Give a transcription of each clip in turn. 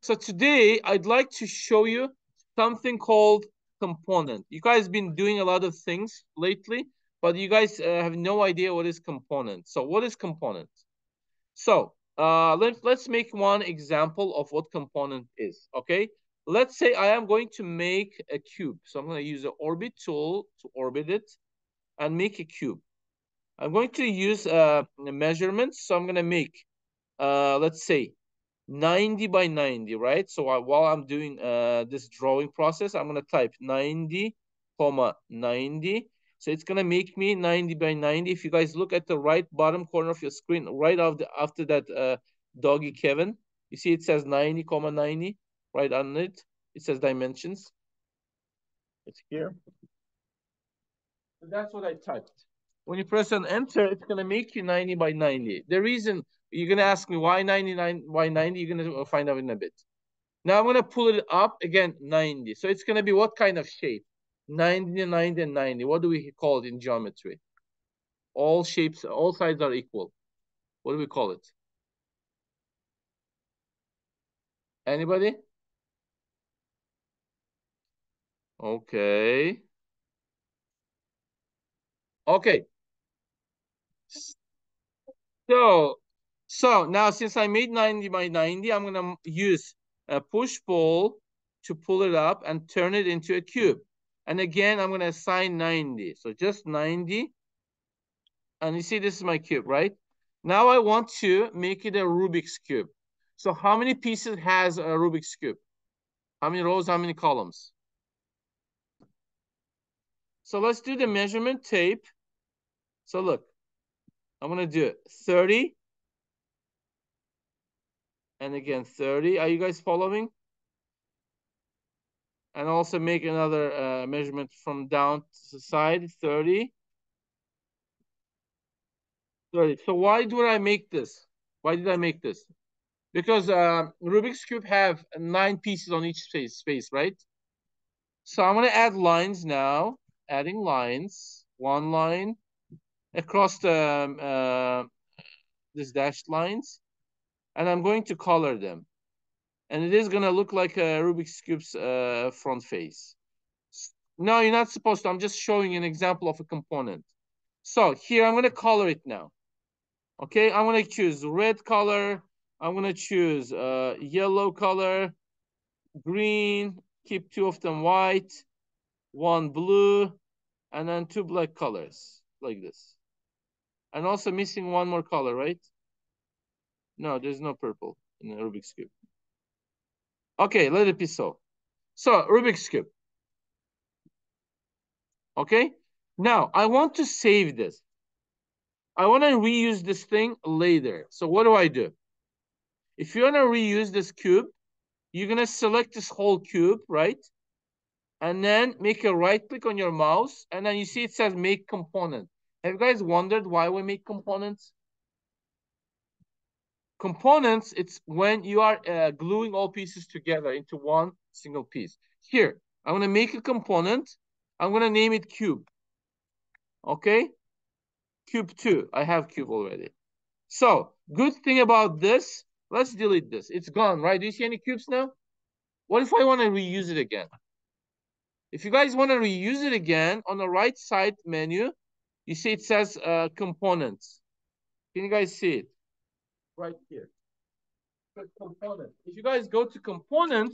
So today I'd like to show you something called component. You guys been doing a lot of things lately, but you guys uh, have no idea what is component. So what is component? So uh, let's, let's make one example of what component is, okay? Let's say I am going to make a cube. So I'm going to use the orbit tool to orbit it and make a cube. I'm going to use uh, measurements. So I'm going to make, uh, let's say, 90 by 90, right? So I, while I'm doing uh, this drawing process, I'm going to type 90, comma 90. So it's going to make me 90 by 90. If you guys look at the right bottom corner of your screen, right after, after that uh, doggy Kevin, you see it says 90, comma 90 right on it. It says dimensions. It's here. So that's what I typed. When you press on enter, it's going to make you 90 by 90. The reason you're going to ask me why 99, why 90, you're going to uh, find out in a bit. Now I'm going to pull it up again, 90. So it's going to be what kind of shape? 90, 90, and 90. What do we call it in geometry? All shapes, all sides are equal. What do we call it? Anybody? Okay. Okay. So, so now since I made 90 by 90, I'm going to use a push pull to pull it up and turn it into a cube. And again, I'm going to assign 90. So just 90. And you see, this is my cube, right? Now I want to make it a Rubik's Cube. So how many pieces has a Rubik's Cube? How many rows, how many columns? So let's do the measurement tape. So look, I'm going to do it 30. And again, 30. Are you guys following? And also make another uh, measurement from down to the side, 30. 30. So why do I make this? Why did I make this? Because uh, Rubik's Cube have nine pieces on each space, space, right? So I'm going to add lines now. Adding lines. One line, across the um, uh, these dashed lines and I'm going to color them. And it is going to look like a Rubik's Cube's uh, front face. No, you're not supposed to. I'm just showing an example of a component. So here, I'm going to color it now. Okay, I'm going to choose red color. I'm going to choose uh, yellow color, green, keep two of them white, one blue, and then two black colors like this. And also missing one more color, right? No, there's no purple in the Rubik's Cube. Okay, let it be so. So, Rubik's Cube. Okay, now I want to save this. I want to reuse this thing later. So what do I do? If you want to reuse this cube, you're going to select this whole cube, right? And then make a right click on your mouse. And then you see it says make component. Have you guys wondered why we make components? Components, it's when you are uh, gluing all pieces together into one single piece. Here, I'm going to make a component. I'm going to name it cube. Okay? Cube 2. I have cube already. So, good thing about this, let's delete this. It's gone, right? Do you see any cubes now? What if I want to reuse it again? If you guys want to reuse it again, on the right side menu, you see it says uh, components. Can you guys see it? Right here. Component. If you guys go to component,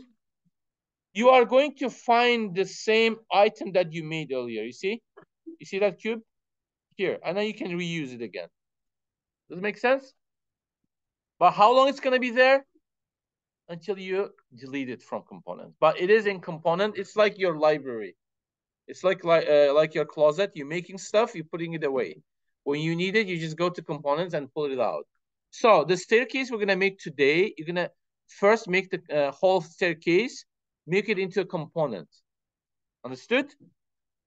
you are going to find the same item that you made earlier. You see? You see that cube? Here. And then you can reuse it again. Does it make sense? But how long it's going to be there? Until you delete it from component. But it is in component. It's like your library. It's like like uh, like your closet. You're making stuff, you're putting it away. When you need it, you just go to components and pull it out. So the staircase we're gonna make today, you're gonna first make the uh, whole staircase, make it into a component. Understood?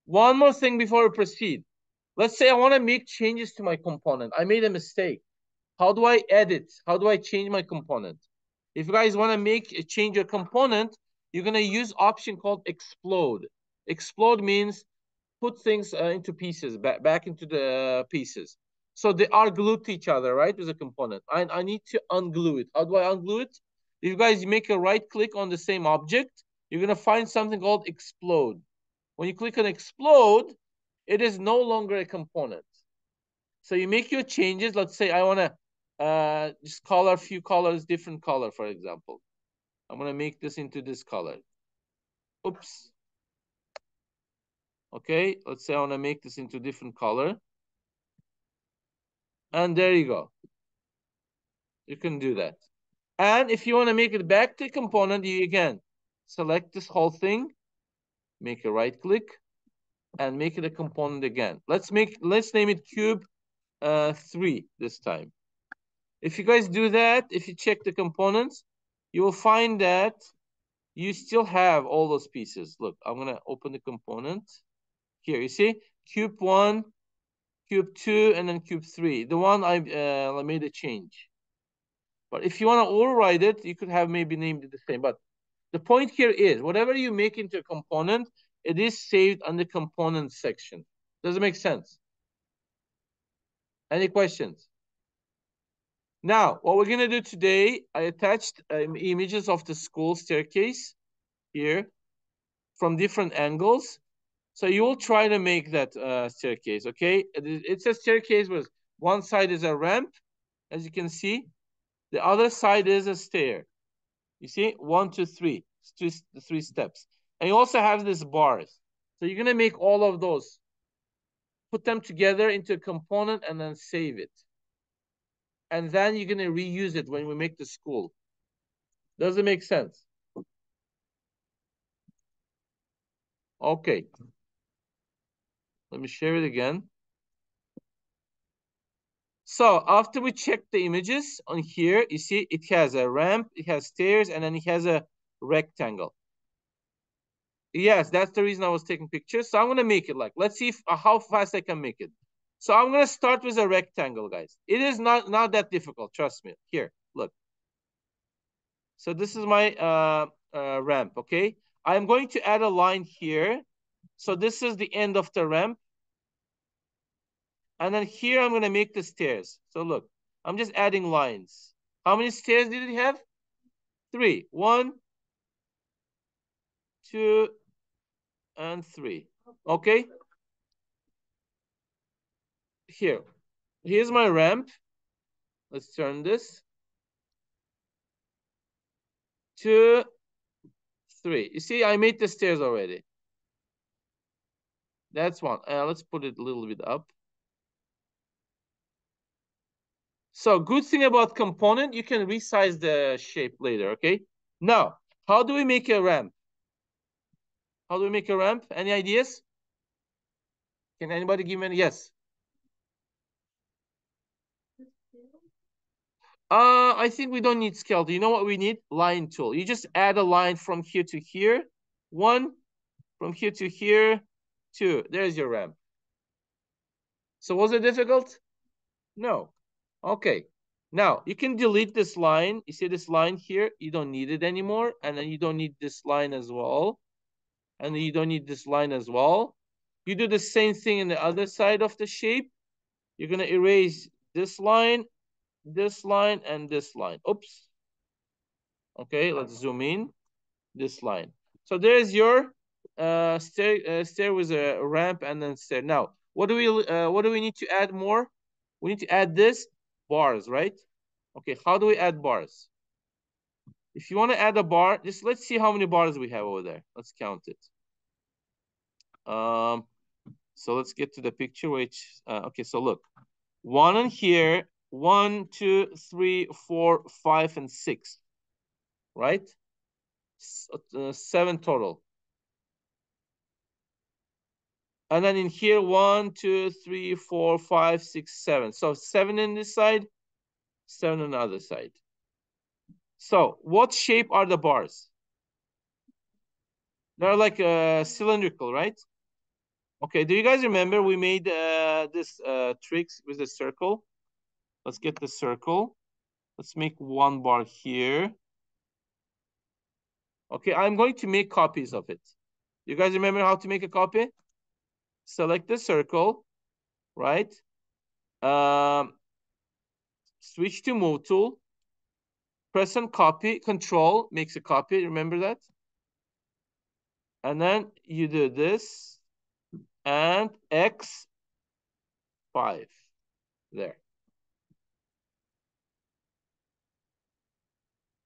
One more thing before we proceed. Let's say I want to make changes to my component. I made a mistake. How do I edit? How do I change my component? If you guys want to make a change your component, you're going to use option called explode. Explode means put things uh, into pieces, back, back into the pieces. So they are glued to each other, right, with a component. I, I need to unglue it. How do I unglue it? if you guys make a right click on the same object, you're going to find something called explode. When you click on explode, it is no longer a component. So you make your changes. Let's say I want to uh, just color a few colors, different color, for example. I'm going to make this into this color. Oops. Okay, let's say I want to make this into different color. And there you go. You can do that. And if you want to make it back to component, you again select this whole thing, make a right click, and make it a component again. Let's make let's name it cube uh, three this time. If you guys do that, if you check the components, you will find that you still have all those pieces. Look, I'm gonna open the component. Here, you see, cube one, cube two, and then cube three. The one I uh, made a change. But if you want to override it, you could have maybe named it the same. But the point here is whatever you make into a component, it is saved on the component section. Does it make sense? Any questions? Now, what we're going to do today, I attached um, images of the school staircase here from different angles. So you will try to make that uh, staircase, okay? It's a staircase with one side is a ramp, as you can see. The other side is a stair. You see, one, two, three, three, three steps. And you also have these bars. So you're gonna make all of those, put them together into a component and then save it. And then you're gonna reuse it when we make the school. Does it make sense? Okay. Let me share it again. So after we check the images on here, you see it has a ramp, it has stairs, and then it has a rectangle. Yes, that's the reason I was taking pictures. So I'm going to make it like, let's see if, uh, how fast I can make it. So I'm going to start with a rectangle, guys. It is not, not that difficult, trust me. Here, look. So this is my uh, uh, ramp, okay? I'm going to add a line here. So this is the end of the ramp. And then here I'm going to make the stairs. So look, I'm just adding lines. How many stairs did it have? Three. One, two, and three. Okay? Here. Here's my ramp. Let's turn this. Two, three. You see, I made the stairs already. That's one. Uh, let's put it a little bit up. So good thing about component, you can resize the shape later, okay? Now, how do we make a ramp? How do we make a ramp? Any ideas? Can anybody give me any? Yes. Uh, I think we don't need scale. Do you know what we need? Line tool. You just add a line from here to here. One, from here to here. Two. There's your ramp. So was it difficult? No. Okay. Now, you can delete this line. You see this line here? You don't need it anymore. And then you don't need this line as well. And you don't need this line as well. You do the same thing in the other side of the shape. You're going to erase this line, this line, and this line. Oops. Okay, let's zoom in. This line. So there's your uh, stair, uh, stair with a ramp and then stair. Now, what do we uh, what do we need to add more? We need to add this bars, right? Okay, how do we add bars? If you want to add a bar, just let's see how many bars we have over there. Let's count it. Um, so let's get to the picture, which, uh, okay, so look. One in here, one, two, three, four, five, and six, right? Uh, seven total. And then in here, one, two, three, four, five, six, seven. So seven in this side, seven on the other side. So what shape are the bars? They're like uh, cylindrical, right? Okay, do you guys remember we made uh, this uh, tricks with the circle? Let's get the circle. Let's make one bar here. Okay, I'm going to make copies of it. You guys remember how to make a copy? Select the circle, right? Um, switch to move tool, Press on copy, control makes a copy, remember that? And then you do this and X 5 there.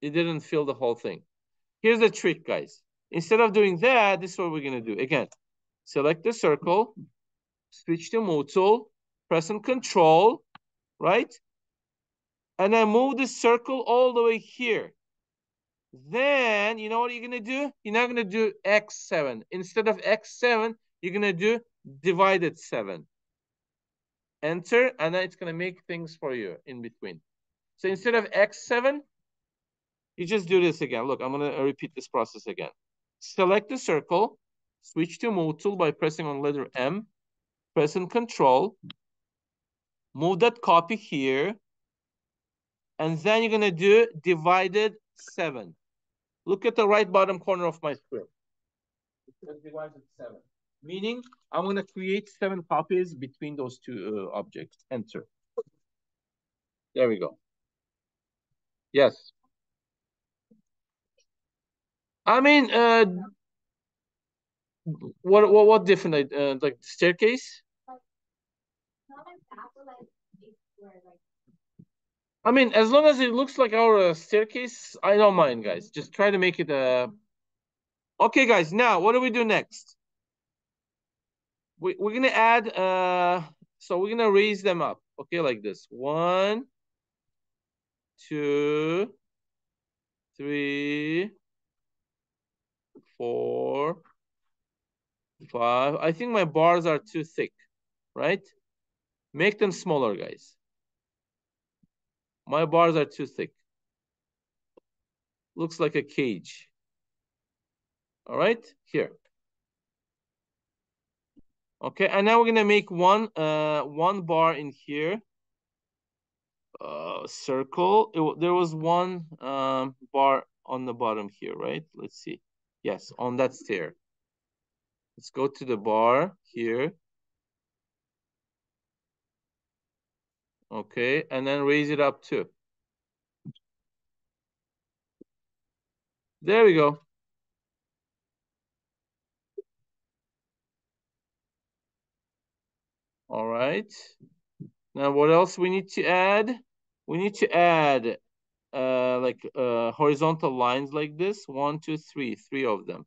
It didn't fill the whole thing. Here's the trick, guys. Instead of doing that, this is what we're going to do. Again, select the circle, switch to move tool, press and control, right? And then move the circle all the way here. Then, you know what you're going to do? You're not going to do x7. Instead of x7, you're going to do divided 7. Enter, and then it's going to make things for you in between. So instead of x7, you just do this again. Look, I'm going to repeat this process again. Select the circle, switch to move tool by pressing on letter M, press and control, move that copy here, and then you're going to do divided 7. Look at the right bottom corner of my screen. It divided 7. Meaning, I'm going to create 7 copies between those two uh, objects. Enter. There we go. Yes. I mean, uh, what what what different? Uh, like staircase? I mean, as long as it looks like our uh, staircase, I don't mind, guys. Just try to make it a. Uh... Okay, guys. Now, what do we do next? We we're gonna add. Uh, so we're gonna raise them up. Okay, like this. One, two, three, four, five. I think my bars are too thick, right? Make them smaller, guys. My bars are too thick. Looks like a cage. All right, here. Okay, and now we're gonna make one uh one bar in here. Uh, circle. It, there was one um bar on the bottom here, right? Let's see. Yes, on that stair. Let's go to the bar here. Okay, and then raise it up too. There we go. All right. Now what else we need to add? We need to add uh, like uh, horizontal lines like this. One, two, three, three of them.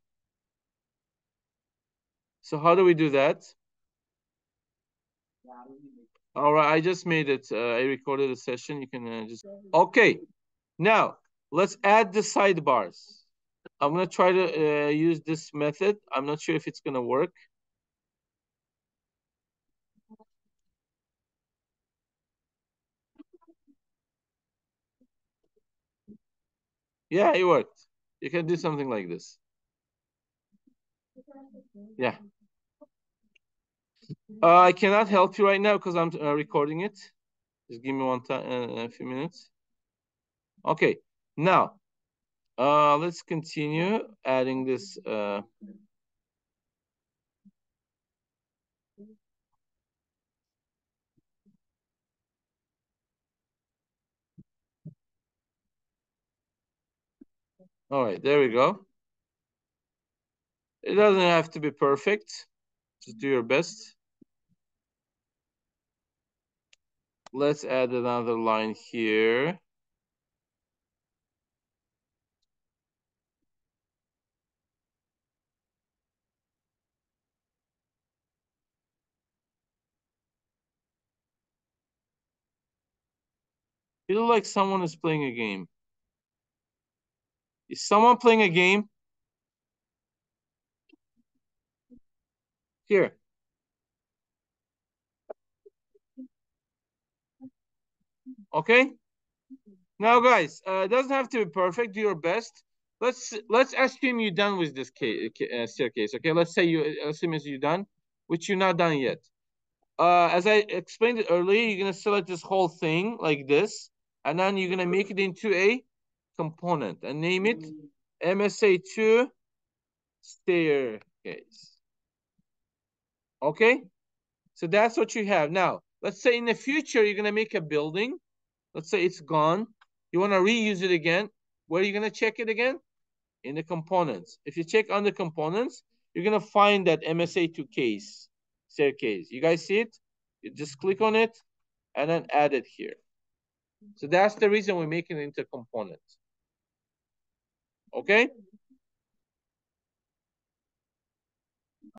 So how do we do that? All right, I just made it. Uh, I recorded a session. You can uh, just... Okay, now let's add the sidebars. I'm going to try to uh, use this method. I'm not sure if it's going to work. Yeah, it worked. You can do something like this. Yeah. Uh, I cannot help you right now because I'm uh, recording it. Just give me one time, uh, a few minutes. Okay, now uh, let's continue adding this. Uh, All right, there we go. It doesn't have to be perfect. Just do your best. Let's add another line here. Feel like someone is playing a game. Is someone playing a game? Here. Okay. Now, guys, uh, it doesn't have to be perfect. Do your best. Let's let's assume you're done with this case, uh, staircase. Okay. Let's say you assume as you're done, which you're not done yet. Uh, as I explained it earlier, you're gonna select this whole thing like this, and then you're gonna make it into a component and name it MSA2 staircase. Okay, so that's what you have. Now, let's say in the future, you're going to make a building. Let's say it's gone. You want to reuse it again. Where are you going to check it again? In the components. If you check under components, you're going to find that MSA2 case, staircase. You guys see it? You just click on it and then add it here. So that's the reason we're making it into components. Okay?